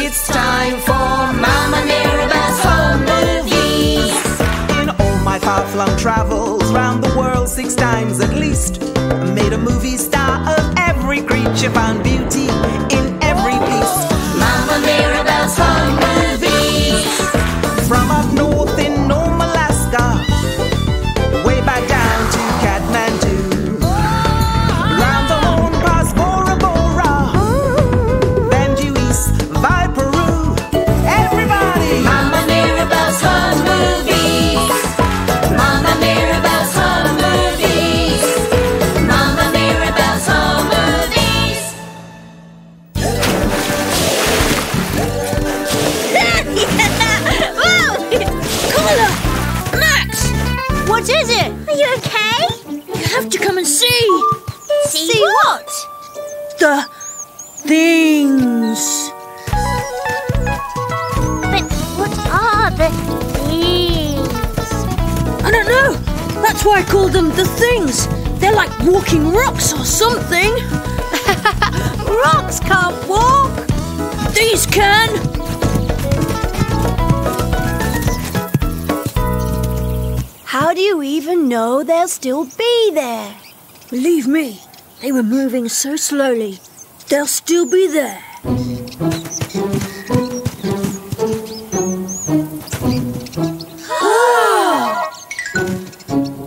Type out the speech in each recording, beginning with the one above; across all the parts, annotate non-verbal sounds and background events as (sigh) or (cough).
It's time for Mama Mirabelle's home movies. In all my far-flung travels round the world six times at least, I made a movie star of every creature, found beauty in every piece. Mama Mirabelle's home things. But what are the things? I don't know. That's why I call them the things. They're like walking rocks or something. (laughs) Rocks can't walk. These can. How do you even know they'll still be there? Believe me, they were moving so slowly. They'll still be there. (gasps)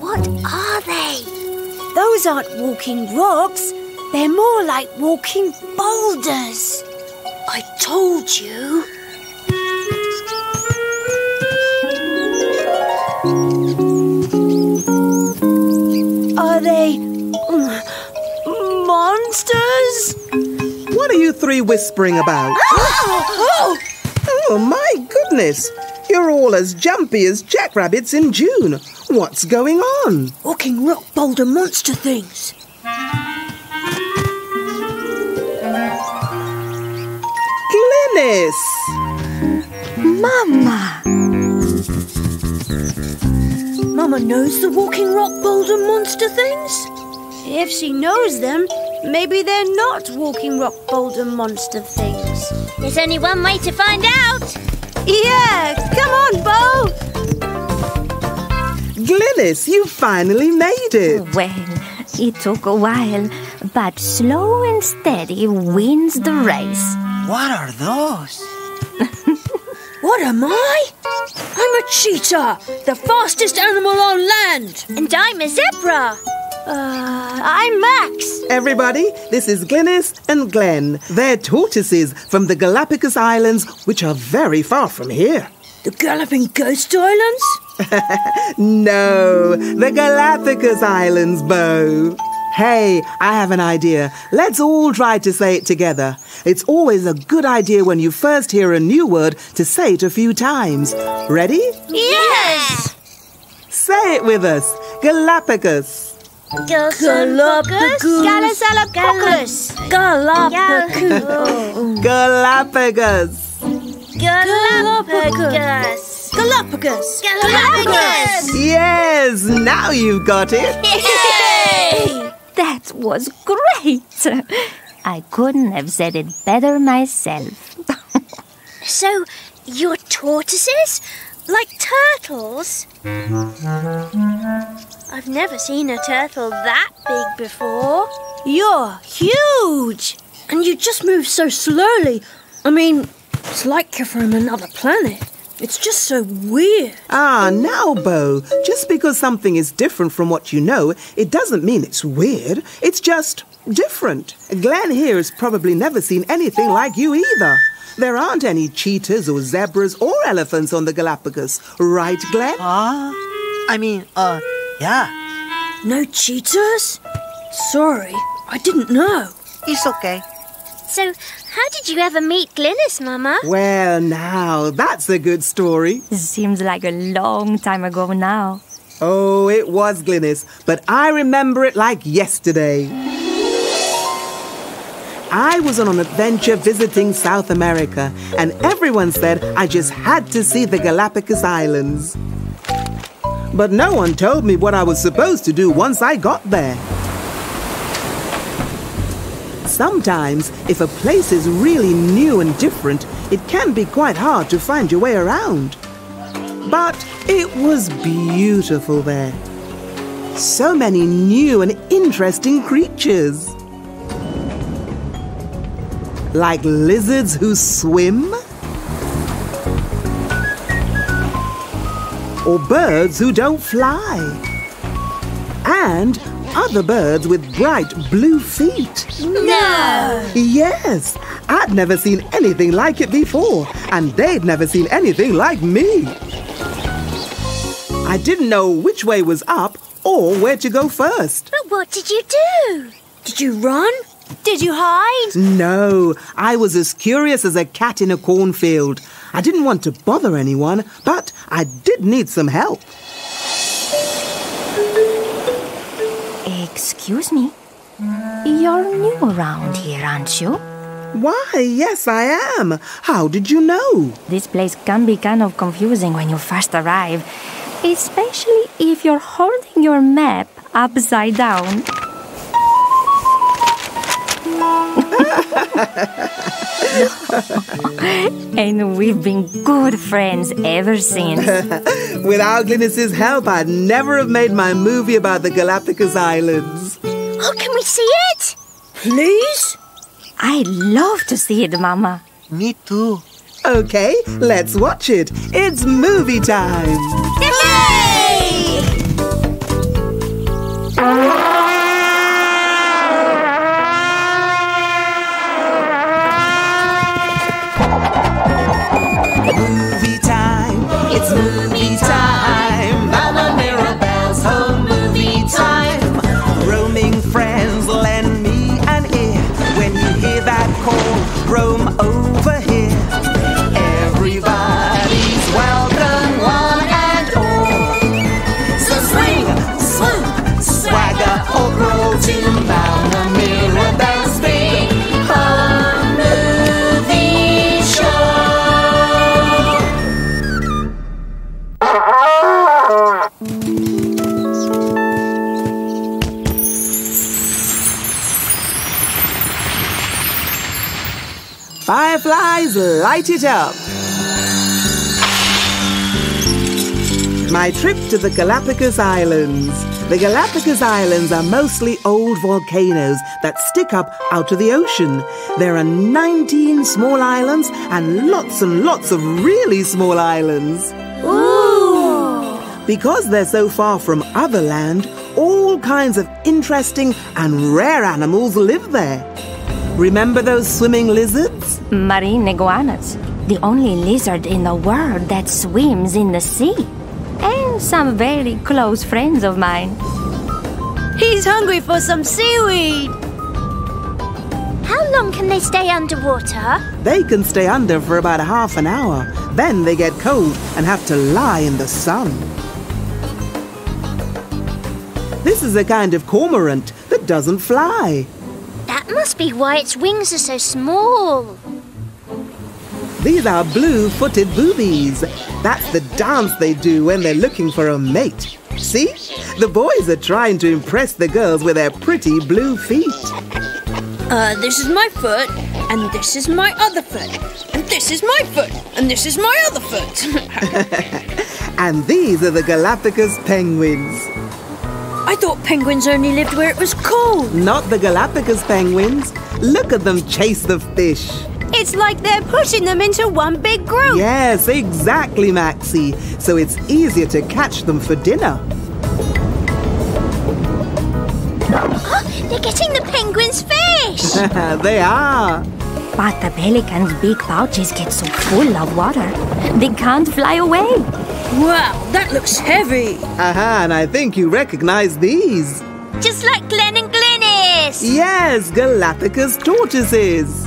What are they? Those aren't walking rocks. They're more like walking boulders. I told you. What are you three whispering about? Oh, oh! Oh, my goodness! You're all as jumpy as jackrabbits in June. What's going on? Walking rock boulder monster things. Glynnis! Mama! Mama knows the walking rock boulder monster things? If she knows them, maybe they're not walking rock boulder monster things. There's only one way to find out. Yeah, come on, Bo! Glynnis, you finally made it. Well, it took a while, but slow and steady wins the race. What are those? (laughs) What am I? I'm a cheetah, the fastest animal on land. And I'm a zebra. Uh, I'm Max. Everybody, this is Glynnis and Glenn. They're tortoises from the Galapagos Islands, which are very far from here. The Galloping Ghost Islands? (laughs) No, the Galapagos Islands, Bo. Hey, I have an idea. Let's all try to say it together. It's always a good idea when you first hear a new word to say it a few times. Ready? Yes. Say it with us. Galapagos. Galapagos. Galapagos. Galapagos. Galapagos. Galapagos. Galapagos. Galapagos. Yes, now you've got it. Yay! That was great. I couldn't have said it better myself. (laughs) So, you're tortoises? Like turtles? I've never seen a turtle that big before. You're huge. And you just move so slowly. I mean, it's like you're from another planet. It's just so weird. Ah, now, Bo, just because something is different from what you know, it doesn't mean it's weird. It's just different. Glenn here has probably never seen anything like you either. There aren't any cheetahs or zebras or elephants on the Galapagos, right, Glenn? Ah, I mean, uh, yeah, No cheetahs? Sorry, I didn't know. it's okay. So, how did you ever meet Glynnis, Mama? Well, now, that's a good story. Seems like a long time ago now. Oh, it was Glynnis, but I remember it like yesterday. I was on an adventure visiting South America, and everyone said I just had to see the Galapagos Islands. But no one told me what I was supposed to do once I got there. Sometimes, if a place is really new and different, it can be quite hard to find your way around. But it was beautiful there. So many new and interesting creatures. Like lizards who swim, or birds who don't fly, and other birds with bright blue feet. No! Yes, I'd never seen anything like it before, and they'd never seen anything like me. I didn't know which way was up or where to go first. But what did you do? Did you run? Did you hide? No, I was as curious as a cat in a cornfield. I didn't want to bother anyone, but I did need some help. Excuse me. You're new around here, aren't you? Why, yes, I am. How did you know? This place can be kind of confusing when you first arrive, especially if you're holding your map upside down. (laughs) (laughs) and we've been good friends ever since. (laughs) Without Glynnis's help, I'd never have made my movie about the Galapagos Islands. Oh, can we see it? Please? I'd love to see it, Mama. Me too. Okay, let's watch it. It's movie time. Yay! It's movie time. Light it up. My trip to the Galapagos Islands. The Galapagos Islands are mostly old volcanoes that stick up out of the ocean. There are 19 small islands and lots and lots of really small islands. Ooh! Because they're so far from other land, all kinds of interesting and rare animals live there. Remember those swimming lizards? Marine iguanas, the only lizard in the world that swims in the sea. And some very close friends of mine. He's hungry for some seaweed. How long can they stay underwater? They can stay under for about a half an hour. Then they get cold and have to lie in the sun. This is a kind of cormorant that doesn't fly. That must be why its wings are so small. These are blue-footed boobies. That's the dance they do when they're looking for a mate. See? The boys are trying to impress the girls with their pretty blue feet. Uh, this is my foot, and this is my other foot, and this is my foot, and this is my other foot. (laughs) And these are the Galapagos penguins. I thought penguins only lived where it was cold. Not the Galapagos penguins. Look at them chase the fish. It's like they're pushing them into one big group. Yes, exactly, Maxie. So it's easier to catch them for dinner. They're getting the penguins' fish. (laughs) they are. But the pelican's big pouches get so full of water, they can't fly away. Wow, that looks heavy. Aha, and I think you recognize these. Just like Glenn and Glynnis. Yes, Galapagos tortoises.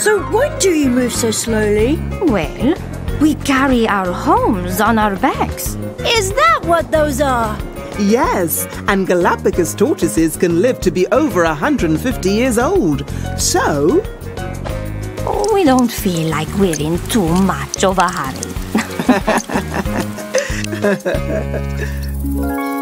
So why do you move so slowly? Well, we carry our homes on our backs. Is that what those are? Yes, and Galapagos tortoises can live to be over 150 years old. So, We don't feel like we're in too much of a hurry. (laughs)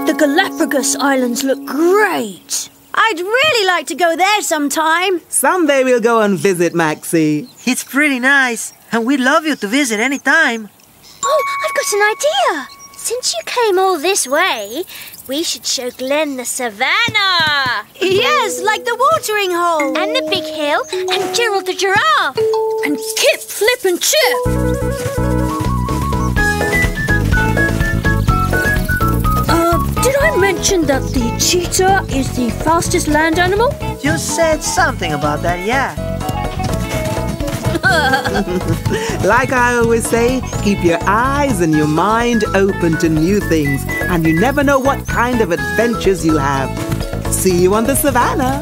The Galapagos Islands look great. I I'd really like to go there sometime. Someday we'll go and visit Maxie. It's pretty nice, and we'd love you to visit anytime. Oh, I've got an idea. Since you came all this way, we should show Glenn the savannah. Yes, like the watering hole. And the big hill, and Gerald the giraffe. And Kip, Flip, and Chip. That the cheetah is the fastest land animal? You said something about that, yeah. (laughs) Like I always say, keep your eyes and your mind open to new things, and you never know what kind of adventures you'll have. See you on the savannah.